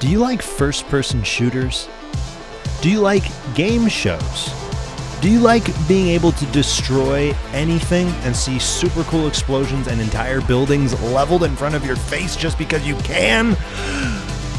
Do you like first person shooters? Do you like game shows? Do you like being able to destroy anything and see super cool explosions and entire buildings leveled in front of your face just because you can?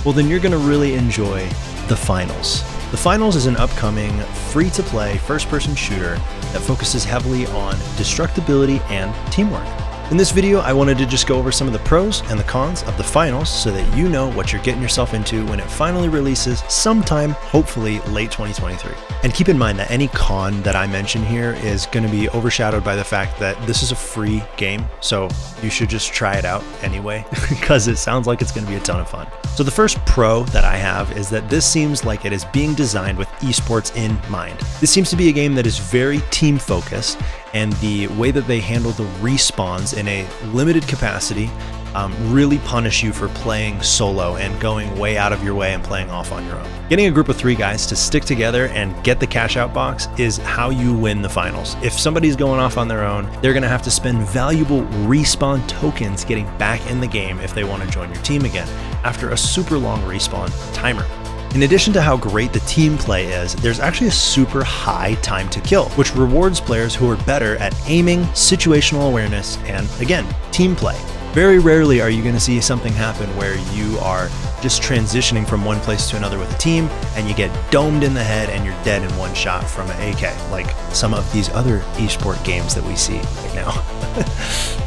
Well, then you're going to really enjoy The Finals. The Finals is an upcoming free to play first person shooter that focuses heavily on destructibility and teamwork. In this video, I wanted to just go over some of the pros and the cons of the finals so that you know what you're getting yourself into when it finally releases sometime, hopefully late 2023. And keep in mind that any con that I mention here is going to be overshadowed by the fact that this is a free game, so you should just try it out anyway, because it sounds like it's going to be a ton of fun. So the first pro that I have is that this seems like it is being designed with esports in mind. This seems to be a game that is very team focused and the way that they handle the respawns in a limited capacity um, really punish you for playing solo and going way out of your way and playing off on your own. Getting a group of three guys to stick together and get the cash out box is how you win the finals. If somebody's going off on their own, they're going to have to spend valuable respawn tokens getting back in the game if they want to join your team again after a super long respawn timer. In addition to how great the team play is, there's actually a super high time to kill, which rewards players who are better at aiming, situational awareness, and again, team play. Very rarely are you going to see something happen where you are just transitioning from one place to another with a team and you get domed in the head and you're dead in one shot from an AK, like some of these other esport games that we see right now.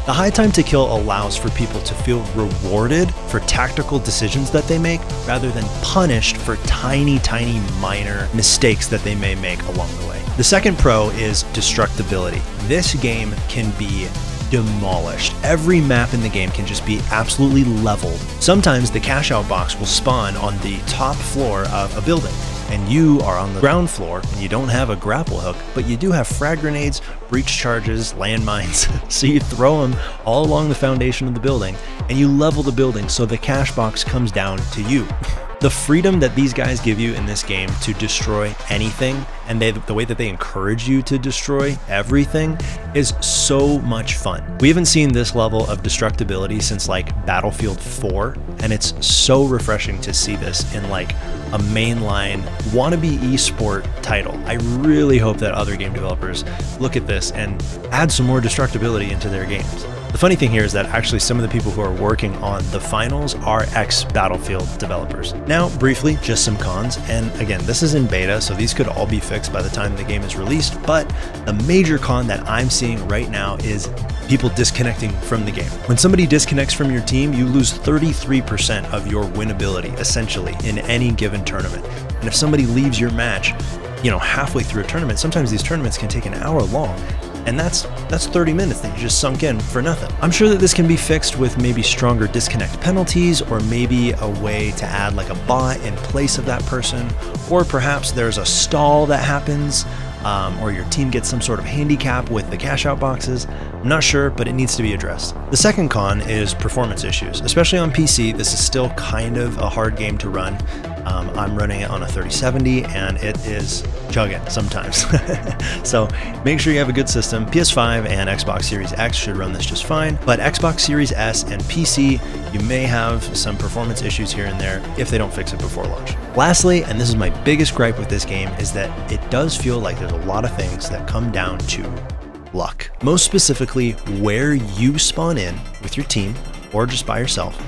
the high time to kill allows for people to feel rewarded for tactical decisions that they make rather than punished for tiny, tiny minor mistakes that they may make along the way. The second pro is destructibility. This game can be demolished. Every map in the game can just be absolutely leveled. Sometimes the cash out box will spawn on the top floor of a building and you are on the ground floor and you don't have a grapple hook, but you do have frag grenades, breach charges, landmines. so you throw them all along the foundation of the building and you level the building so the cash box comes down to you. the freedom that these guys give you in this game to destroy anything and they, the way that they encourage you to destroy everything is so much fun. We haven't seen this level of destructibility since like Battlefield 4 and it's so refreshing to see this in like a mainline wannabe esport title. I really hope that other game developers look at this and add some more destructibility into their games. The funny thing here is that actually some of the people who are working on the finals are ex Battlefield developers. Now, briefly, just some cons. And again, this is in beta, so these could all be fixed by the time the game is released. But the major con that I'm seeing right now is people disconnecting from the game. When somebody disconnects from your team, you lose 33% of your winnability, essentially, in any given tournament. And if somebody leaves your match, you know, halfway through a tournament, sometimes these tournaments can take an hour long and that's that's 30 minutes that you just sunk in for nothing. I'm sure that this can be fixed with maybe stronger disconnect penalties or maybe a way to add like a bot in place of that person or perhaps there's a stall that happens um, or your team gets some sort of handicap with the cash out boxes. I'm not sure, but it needs to be addressed. The second con is performance issues, especially on PC. This is still kind of a hard game to run. Um, I'm running it on a 3070 and it is chugging sometimes. so make sure you have a good system. PS5 and Xbox Series X should run this just fine, but Xbox Series S and PC, you may have some performance issues here and there if they don't fix it before launch. Lastly, and this is my biggest gripe with this game, is that it does feel like there's a lot of things that come down to luck. Most specifically, where you spawn in with your team or just by yourself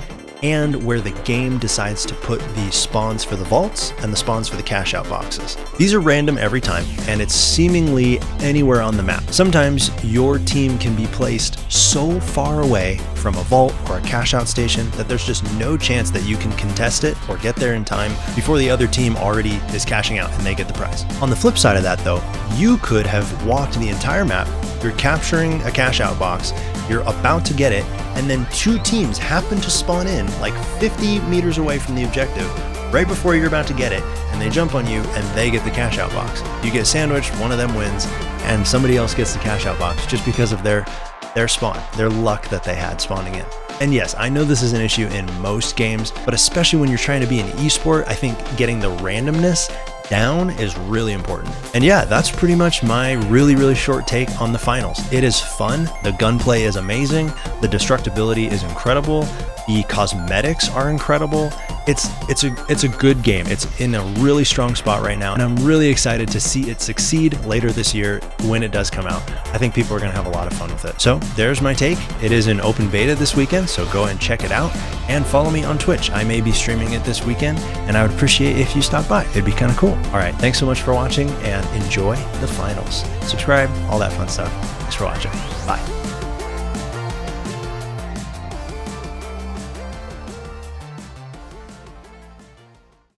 and where the game decides to put the spawns for the vaults and the spawns for the cash out boxes. These are random every time, and it's seemingly anywhere on the map. Sometimes your team can be placed so far away from a vault or a cash out station that there's just no chance that you can contest it or get there in time before the other team already is cashing out and they get the prize. On the flip side of that though, you could have walked the entire map, you're capturing a cash out box, you're about to get it, and then two teams happen to spawn in like 50 meters away from the objective right before you're about to get it, and they jump on you and they get the cash out box. You get sandwiched, one of them wins, and somebody else gets the cash out box just because of their their spawn, their luck that they had spawning in. And yes, I know this is an issue in most games, but especially when you're trying to be an esport, I think getting the randomness down is really important. And yeah, that's pretty much my really, really short take on the finals. It is fun, the gunplay is amazing, the destructibility is incredible, the cosmetics are incredible, it's it's a it's a good game. It's in a really strong spot right now, and I'm really excited to see it succeed later this year when it does come out. I think people are going to have a lot of fun with it. So there's my take. It is in open beta this weekend, so go and check it out and follow me on Twitch. I may be streaming it this weekend, and I would appreciate if you stop by. It'd be kind of cool. All right, thanks so much for watching, and enjoy the finals. Subscribe, all that fun stuff. Thanks for watching. Bye.